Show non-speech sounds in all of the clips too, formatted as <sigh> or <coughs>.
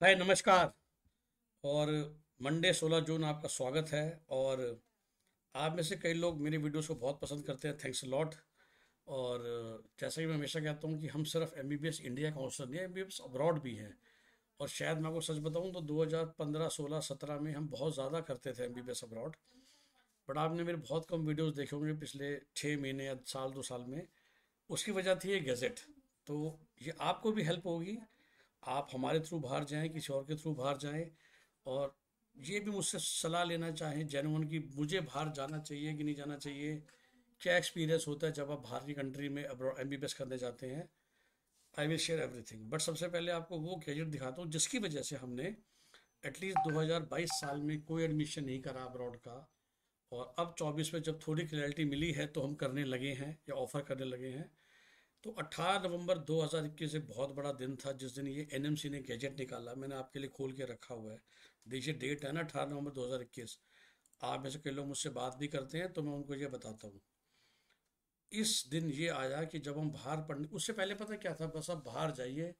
हाय नमस्कार। और मंडे 16 जून आपका स्वागत है। और आप में से कई लोग मेरे वीडियोस को बहुत पसंद करते हैं। थैंक्स लॉट और जैसा कि मैं हमेशा कहता हूँ कि हम सिर्फ़ एमबीबीएस इंडिया का काउंसलर नहीं एमबीबीएस अब्रॉड भी हैं। और शायद मैं आपको सच बताऊँ तो 2015, 16, 17 में हम बहुत ज़्यादा करते थे एमबीबीएस अब्रॉड बट आपने मेरे बहुत कम वीडियोस देखे होंगे पिछले छः महीने या साल दो साल में। उसकी वजह थी ये गैजेट। तो ये आपको भी हेल्प होगी। आप हमारे थ्रू बाहर जाएँ, किसी और के थ्रू बाहर जाएँ, और ये भी मुझसे सलाह लेना चाहें जेनुअन की मुझे बाहर जाना चाहिए कि नहीं जाना चाहिए, क्या एक्सपीरियंस होता है जब आप बाहर की कंट्री में एम बी एस करने जाते हैं? I will share everything but सबसे पहले आपको वो गैजेट दिखाता हूँ, जिसकी वजह से हमने एटलीस्ट 2022 साल में कोई एडमिशन नहीं करा अब्रॉड का, और अब 24 में जब थोड़ी क्लैरिटी मिली है तो हम करने लगे हैं, या ऑफ़र करने लगे हैं। तो 18 नवंबर 2021 एक बहुत बड़ा दिन था। जिस दिन ये एनएमसी ने गैजेट निकाला, मैंने आपके लिए खोल के रखा हुआ है। देखिए, डेट है ना अठारह नवंबर 2021 आप में से कई लोग मुझसे बात भी करते हैं तो मैं उनको ये बताता हूँ। इस दिन ये आया कि जब हम बाहर पढ़ने, उससे पहले पता क्या था? बस आप बाहर जाइए।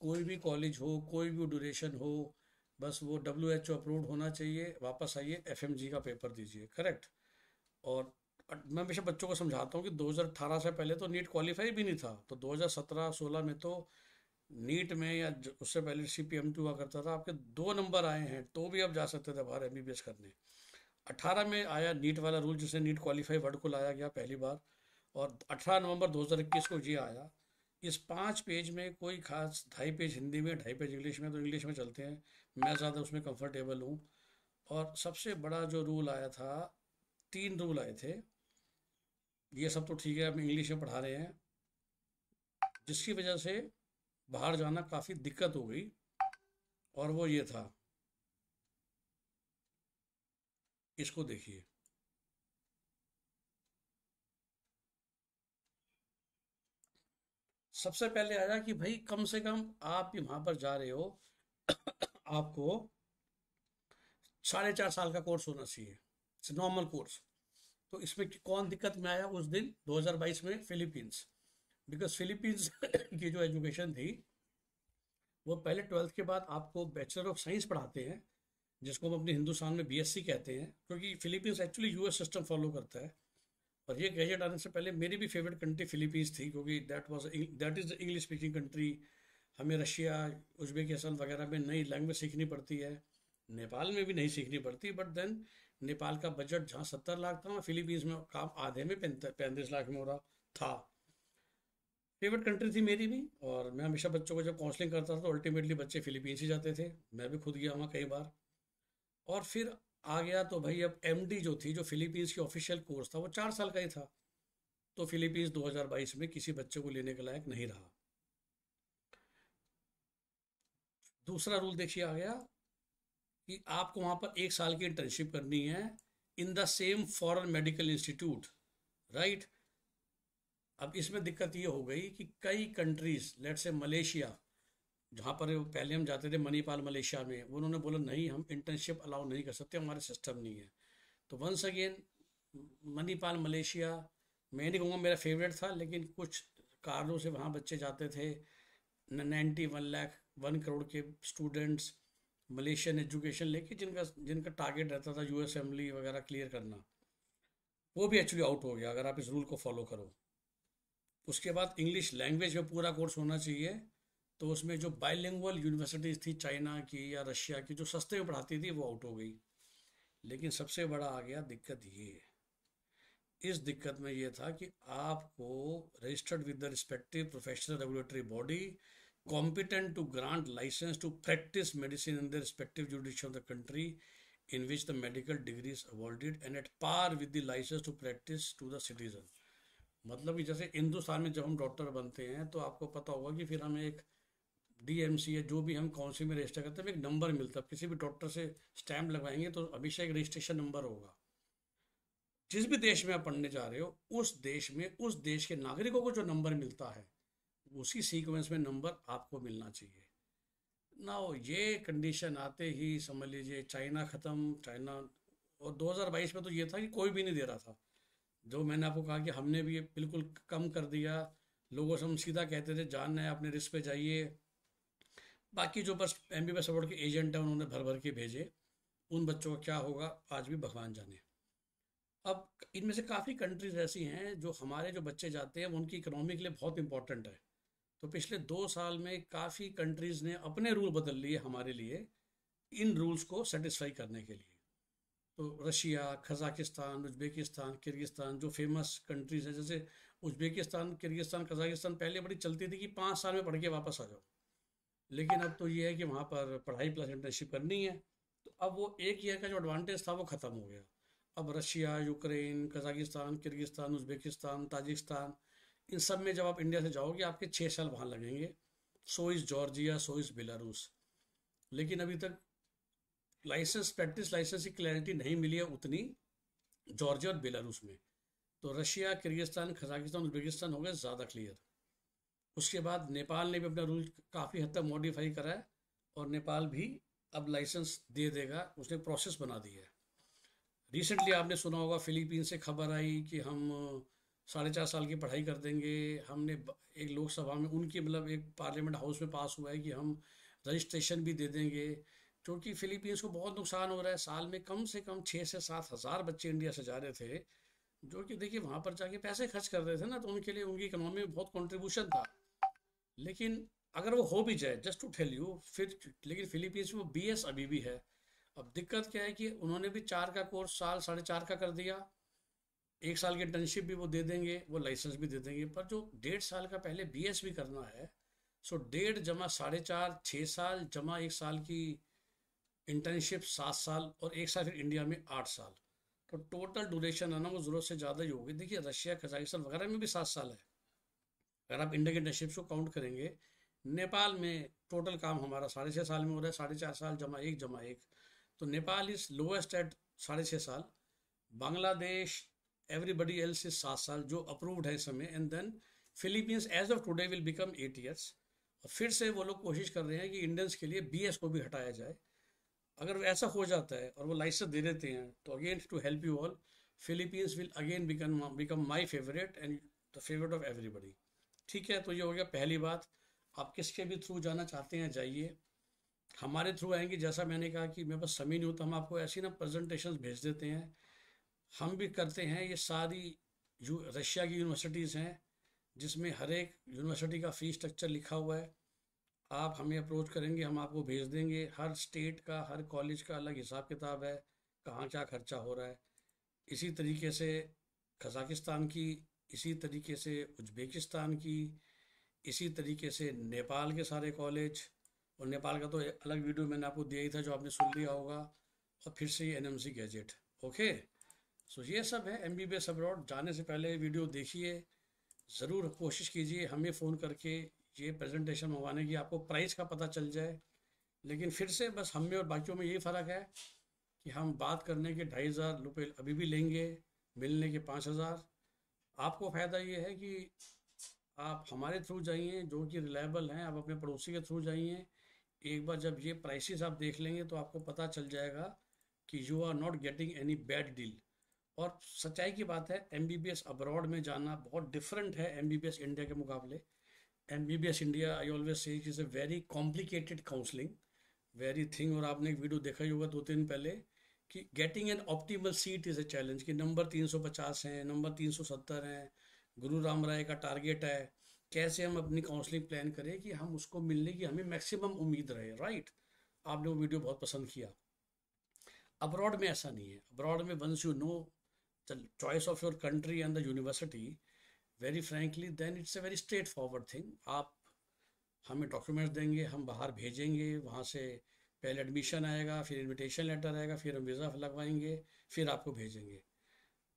कोई भी कॉलेज हो, कोई भी ड्यूरेशन हो, बस वो डब्ल्यू एच ओ अप्रूव होना चाहिए। वापस आइए एफ़ एम जी का पेपर दीजिए, करेक्ट? और मैं हमेशा बच्चों को समझाता हूँ कि 2018 से पहले तो नीट क्वालिफाई भी नहीं था। तो 2017-16 में तो नीट में या उससे पहले सी पी एम हुआ करता था, आपके दो नंबर आए हैं तो भी आप जा सकते थे बाहर एम बी बी एस करने। 18 में आया नीट वाला रूल जिसे नीट क्वालिफाई वर्ड को लाया गया पहली बार, और 18 नवंबर 2021 को ये आया। इस पाँच पेज में कोई खास ढाई पेज हिंदी में, ढाई पेज इंग्लिश में तो इंग्लिश में चलते हैं। मैं ज़्यादा उसमें कंफर्टेबल हूँ। और सबसे बड़ा जो रूल आया था, तीन रूल आए थे। ये सब तो ठीक है, हम इंग्लिश में पढ़ा रहे हैं। जिसकी वजह से बाहर जाना काफ़ी दिक्कत हो गई, और वो ये था। इसको देखिए। सबसे पहले आया कि भाई, कम से कम आप वहाँ पर जा रहे हो, आपको साढ़े चार साल का कोर्स होना चाहिए। नॉर्मल कोर्स तो इसमें कौन दिक्कत में आया उस दिन 2022 में फिलीपींस। बिकॉज़ फिलीपींस <coughs> की जो एजुकेशन थी, वो पहले ट्वेल्थ के बाद आपको बैचलर ऑफ़ साइंस पढ़ाते हैं, जिसको हम अपने हिंदुस्तान में बीएससी कहते हैं, क्योंकि Philippines actually US system follow करता है। और ये गैजेट आने से पहले मेरी भी फेवरेट कंट्री फिलीपींस थी, क्योंकि that was that is English speaking country हमें रशिया, उज्बेकिस्तान वगैरह में नई लैंग्वेज सीखनी पड़ती है। नेपाल में भी नहीं सीखनी पड़ती बट देन नेपाल का बजट जहाँ सत्तर लाख था फिलीपींस में काम आधे में पैंतीस लाख में हो रहा था। फेवरेट कंट्री थी मेरी भी, और मैं हमेशा बच्चों को जब काउंसलिंग करता था तो अल्टीमेटली बच्चे फिलीपींस ही जाते थे। मैं भी खुद गया वहाँ कई बार। और फिर आ गया तो भाई अब एमडी जो थी, जो फिलीपींस की ऑफिशियल कोर्स था, वो चार साल का ही था। तो फिलीपींस 2022 में किसी बच्चे को लेने के लायक नहीं रहा। दूसरा रूल देखिए आ गया कि आपको वहाँ पर एक साल की इंटर्नशिप करनी है in the same foreign medical institute right अब इसमें दिक्कत ये हो गई कि कई कंट्रीज़ लेट से मलेशिया जहाँ पर पहले हम जाते थे मणिपाल, मलेशिया में उन्होंने बोला, नहीं, हम इंटर्नशिप अलाउ नहीं कर सकते, हमारे सिस्टम नहीं है। तो वंस अगेन मणिपाल, मलेशिया, मैं नहीं कहूँगा मेरा फेवरेट था, लेकिन कुछ कारणों से वहाँ बच्चे जाते थे ninety one lakh one crore के स्टूडेंट्स मलेशियन एजुकेशन लेके जिनका जिनका टारगेट रहता था यू असेंबली वगैरह क्लियर करना, वो भी एक्चुअली आउट हो गया, अगर आप इस रूल को फॉलो करो। उसके बाद इंग्लिश लैंग्वेज में पूरा कोर्स होना चाहिए तो उसमें जो बाइलिंगुअल यूनिवर्सिटीज़ थी चाइना की या रशिया की, जो सस्ते में पढ़ाती थी, वो आउट हो गई। लेकिन सबसे बड़ा आ गया दिक्कत ये। इस दिक्कत में ये था कि आपको registered with the respective professional regulatory body competent to grant license to practice medicine in the respective jurisdiction of the country in which the medical degree is awarded and at par with the license to practice to the citizen मतलब कि जैसे हिंदुस्तान में जब हम doctor बनते हैं तो आपको पता होगा कि फिर हमें एक डीएमसी या जो भी हम काउंसिल में रजिस्टर करते हैं एक नंबर मिलता है किसी भी डॉक्टर से स्टैंप लगवाएँगे तो हमेशा एक रजिस्ट्रेशन नंबर होगा जिस भी देश में आप पढ़ने जा रहे हो उस देश में उस देश के नागरिकों को जो नंबर मिलता है उसी सीक्वेंस में नंबर आपको मिलना चाहिए। ना ये कंडीशन आते ही, समझ लीजिए चाइना ख़त्म चाइना और 2022 में तो ये था कि कोई भी नहीं दे रहा था। जो मैंने आपको कहा कि हमने भी बिल्कुल कम कर दिया। लोगों से हम सीधा कहते थे, जान है, अपने रिस्क पे जाइए। बाकी जो बस एम बी बी के एजेंट हैं, उन्होंने भर भर के भेजे। उन बच्चों का क्या होगा, आज भी भगवान जाने। अब इनमें से काफ़ी कंट्रीज़ ऐसी हैं, जो हमारे जो बच्चे जाते हैं, उनकी इकोनॉमी के लिए बहुत इंपॉर्टेंट है। तो पिछले दो साल में काफ़ी कंट्रीज़ ने अपने रूल बदल लिए हमारे लिए, इन रूल्स को सेटिस्फाई करने के लिए। तो रशिया, कजाकिस्तान, उज्बेकिस्तान, किर्गिस्तान, जो फ़ेमस कंट्रीज़ हैं, जैसे उज्बेकिस्तान, किर्गिस्तान, कजाकिस्तान पहले बड़ी चलती थी कि पाँच साल में पढ़ के वापस आ जाओ। लेकिन अब तो ये है कि वहाँ पर पढ़ाई प्लस इंटर्नशिप करनी है। तो अब वो एक ईयर का जो एडवांटेज था, वो ख़त्म हो गया। अब Russia, Ukraine, Kazakhstan, Kyrgyzstan, Uzbekistan, Tajikistan इन सब में जब आप इंडिया से जाओगे, आपके छः साल वहाँ लगेंगे। So is Georgia so is Belarus लेकिन अभी तक लाइसेंस प्रैक्टिस लाइसेंस की क्लैरिटी नहीं मिली है उतनी जॉर्जिया और बेलारूस में। तो रशिया किर्गिस्तान कजाकिस्तान उज्बेकिस्तान हो गए, ज़्यादा क्लियर उसके बाद नेपाल ने भी अपना रूल काफ़ी हद तक मॉडिफाई करा है और नेपाल भी अब लाइसेंस दे देगा। उसने प्रोसेस बना दी है। रिसेंटली आपने सुना होगा फिलीपीन से खबर आई कि हम साढ़े चार साल की पढ़ाई कर देंगे। हमने एक लोकसभा में उनकी मतलब एक पार्लियामेंट हाउस में पास हुआ है कि हम रजिस्ट्रेशन भी दे देंगे क्योंकि फिलीपींस को बहुत नुकसान हो रहा है। साल में कम से कम छः से सात हज़ार बच्चे इंडिया से जा रहे थे, जो कि देखिए वहाँ पर जाके पैसे खर्च कर रहे थे ना तो उनके लिए उनकी इकोनॉमी में बहुत कॉन्ट्रीब्यूशन था। लेकिन अगर वो हो भी जाए जस्ट टू टेल यू फिर, लेकिन फिलीपींस में बीएस अभी भी है। अब दिक्कत क्या है कि उन्होंने भी चार का कोर्स साल साढ़े चार का कर दिया। एक साल की इंटर्नशिप भी वो दे देंगे, वो लाइसेंस भी दे देंगे। पर जो डेढ़ साल का पहले बीएस भी करना है सो डेढ़ जमा साढ़े चार छः साल जमा एक साल की इंटर्नशिप सात साल और एक साल फिर इंडिया में आठ साल। तो टोटल ड्यूरेशन है ना वो ज़रूरत से ज़्यादा ही होगी। देखिए, रशिया, कजाकिस्तान वगैरह में भी सात साल है। अगर आप इंडिया की इंटर्नशिप्स को काउंट करेंगे, नेपाल में टोटल काम हमारा साढ़े छः साल में हो रहा है, साढ़े चार साल जमा एक जमा एक। तो नेपाल इज़ लोएस्ट एट साढ़े छः साल। बांग्लादेश एवरीबडी एल्स इज़ सात साल जो अप्रूव्ड है समय and then Philippines as of today will become eight years और फिर से वो लोग कोशिश कर रहे हैं कि इंडियंस के लिए बीएस को भी हटाया जाए। अगर ऐसा हो जाता है और वो लाइसेंस दे देते हैं तो again to help you all Philippines will again become become my favourite and the favourite of everybody ठीक है तो ये हो गया पहली बात। आप किसके भी थ्रू जाना चाहते हैं, जाइए। हमारे थ्रू आएँगे। जैसा मैंने कहा कि मेरे पास समय नहीं होता, हम आपको ऐसी ना प्रेजेंटेशन भेज देते हैं। हम भी करते हैं, ये सारी रशिया की यूनिवर्सिटीज़ हैं, जिसमें हर एक यूनिवर्सिटी का फ़ी स्ट्रक्चर लिखा हुआ है। आप हमें अप्रोच करेंगे, हम आपको भेज देंगे। हर स्टेट का, हर कॉलेज का अलग हिसाब किताब है, कहाँ क्या खर्चा हो रहा है। इसी तरीके से कज़ाकिस्तान की, इसी तरीके से उज्बेकिस्तान की, इसी तरीके से नेपाल के सारे कॉलेज और नेपाल का तो अलग वीडियो मैंने आपको दिया ही था, जो आपने सुन लिया होगा। और फिर से ये N M C gadget okay so ये सब है M B B S abroad जाने से पहले वीडियो देखिए. ज़रूर कोशिश कीजिए हमें फ़ोन करके ये प्रेजेंटेशन मंगवाने की. आपको प्राइस का पता चल जाए. लेकिन फिर से बस हम में और बाकियों में यही फ़र्क है कि हम बात करने के ढाई हज़ार रुपये अभी भी लेंगे, मिलने के पाँच हज़ार. आपको फ़ायदा ये है कि आप हमारे थ्रू जाइए, जो कि रिलायबल हैं. आप अपने पड़ोसी के थ्रू जाइए. एक बार जब ये प्राइसेस आप देख लेंगे तो आपको पता चल जाएगा कि you are not getting any bad deal और सच्चाई की बात है M B B S abroad में जाना बहुत डिफरेंट है M B B S India के मुकाबले। M B B S India I always say is a very complicated counselling very thing और आपने एक वीडियो देखा ही होगा दो तीन पहले कि getting an optimal seat is a challenge कि नंबर तीन सौ पचास हैं नंबर तीन सौ सत्तर हैं, गुरु राम राय का टारगेट है। कैसे हम अपनी काउंसलिंग प्लान करें कि हम उसको मिलने की हमें मैक्सिमम उम्मीद रहे राइट आपने वो वीडियो बहुत पसंद किया। अब्रॉड में ऐसा नहीं है। अब्रॉड में once you know choice of your country and the university very frankly then it's a very straightforward thing आप हमें डॉक्यूमेंट्स देंगे, हम बाहर भेजेंगे, वहाँ से पहले एडमिशन आएगा, फिर इनविटेशन लेटर आएगा, फिर हम वीज़ा लगवाएँगे, फिर आपको भेजेंगे।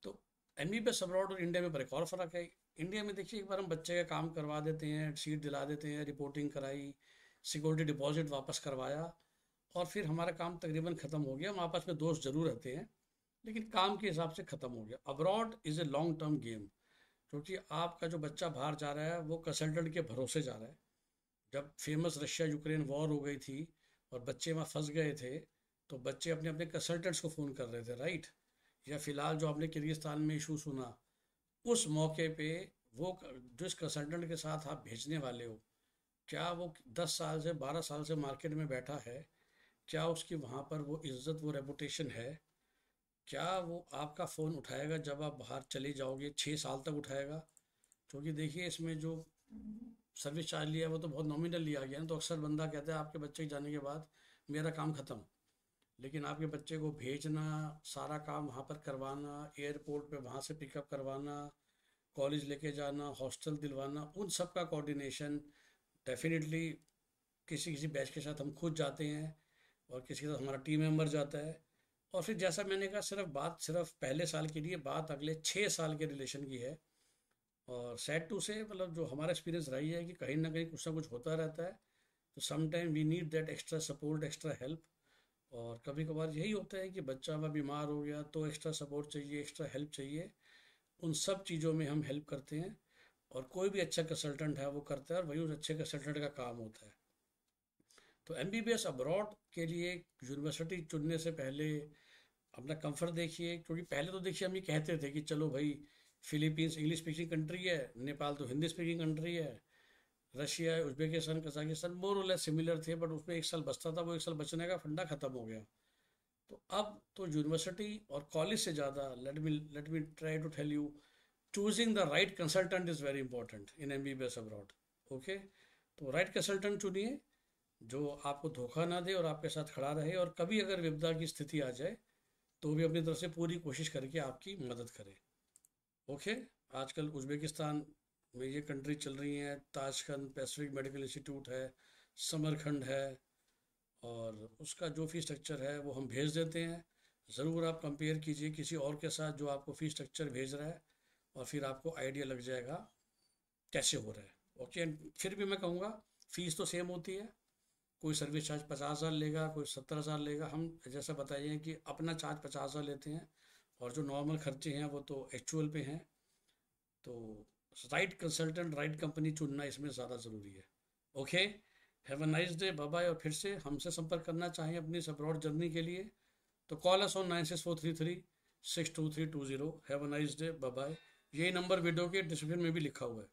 तो एम बी बी अब्रॉड और इंडिया में एक और फ़र्क है। इंडिया में देखिए, एक बार हम बच्चे का काम करवा देते हैं सीट दिला देते हैं रिपोर्टिंग कराई सिक्योरिटी डिपॉजिट वापस करवाया, और फिर हमारा काम तकरीबन ख़त्म हो गया। हम आपस में दोस्त ज़रूर रहते हैं। लेकिन काम के हिसाब से ख़त्म हो गया। Abroad is a long term game क्योंकि आपका जो बच्चा बाहर जा रहा है, वो कंसल्टेंट के भरोसे जा रहा है। जब फ़ेमस रशिया यूक्रेन वॉर हो गई थी और बच्चे वहाँ फंस गए थे तो बच्चे अपने अपने कंसल्टेंट्स को फ़ोन कर रहे थे राइट या फ़िलहाल जो आपने किर्गिस्तान में इशू सुना, उस मौके पे वो जिस कंसल्टेंट के साथ आप भेजने वाले हो, क्या वो दस साल से बारह साल से मार्केट में बैठा है? क्या उसकी वहाँ पर वो इज़्ज़त, वो रेपुटेशन है? क्या वो आपका फ़ोन उठाएगा जब आप बाहर चले जाओगे? छः साल तक उठाएगा? क्योंकि देखिए, इसमें जो सर्विस चार्ज लिया वो तो बहुत नॉमिनल लिया गया है तो अक्सर बंदा कहता है, आपके बच्चे जाने के बाद मेरा काम ख़त्म। लेकिन आपके बच्चे को भेजना, सारा काम वहाँ पर करवाना एयरपोर्ट पे वहाँ से पिकअप करवाना कॉलेज लेके जाना हॉस्टल दिलवाना, उन सब का कोऑर्डिनेशन डेफिनेटली किसी किसी बैच के साथ हम खुद जाते हैं और किसी के साथ हमारा टीम मेंबर जाता है। और फिर जैसा मैंने कहा, सिर्फ़ बात, सिर्फ़ पहले साल के लिए बात, अगले छः साल के रिलेशन की है। और सेट टू से मतलब जो हमारा एक्सपीरियंस रही है कि कहीं ना कहीं कुछ ना कुछ होता रहता है तो sometime we need that extra support extra help और कभी कभार यही होता है कि बच्चा वह बीमार हो गया तो एक्स्ट्रा सपोर्ट चाहिए एक्स्ट्रा हेल्प चाहिए। उन सब चीज़ों में हम हेल्प करते हैं और कोई भी अच्छा कंसल्टेंट है, वो करता है और वही उस अच्छे कंसल्टेंट का काम होता है। तो M B B S abroad के लिए यूनिवर्सिटी चुनने से पहले अपना कंफर्ट देखिए, क्योंकि पहले तो देखिए हम ये कहते थे कि चलो भाई फिलीपींस इंग्लिश स्पीकिंग कंट्री है नेपाल तो हिंदी स्पीकिंग कंट्री है Russia Uzbekistan Kazakhstan more less similar थे बट उसमें एक साल बचता था, वो एक साल बचने का फंडा खत्म हो गया। तो अब तो यूनिवर्सिटी और कॉलेज से ज़्यादा let me let me try to tell you choosing the right consultant is very important in M B B S abroad okay तो राइट कंसल्टेंट चुनिए, जो आपको धोखा ना दे और आपके साथ खड़ा रहे और कभी अगर विपदा की स्थिति आ जाए तो वो भी अपनी तरफ़ से पूरी कोशिश करके आपकी मदद करे। ओके? आजकल उज्बेकिस्तान में ये कंट्री चल रही हैं। ताशखंड पैसिफिक मेडिकल इंस्टीट्यूट है समरखंड है, और उसका जो फ़ी स्ट्रक्चर है, वो हम भेज देते हैं। ज़रूर आप कंपेयर कीजिए किसी और के साथ जो आपको फ़ी स्ट्रक्चर भेज रहा है, और फिर आपको आइडिया लग जाएगा कैसे हो रहा है। ओके? एंड फिर भी मैं कहूँगा फ़ीस तो सेम होती है। कोई सर्विस चार्ज पचास हज़ार लेगा, कोई सत्तर हज़ार लेगा। हम जैसा बताइए कि अपना चार्ज पचास हज़ार लेते हैं और जो नॉर्मल खर्चे हैं वो तो एक्चुअल पे हैं। तो राइट कंसल्टेंट, राइट कंपनी चुनना इसमें ज़्यादा ज़रूरी है। Okay? Have a nice day bye और फिर से हमसे संपर्क करना चाहें अपनी इस अब्रॉड जर्नी के लिए तो call us on nine six four three three, six two three two zero. Have a nice day bye यही नंबर वीडियो के डिस्क्रिप्शन में भी लिखा हुआ है।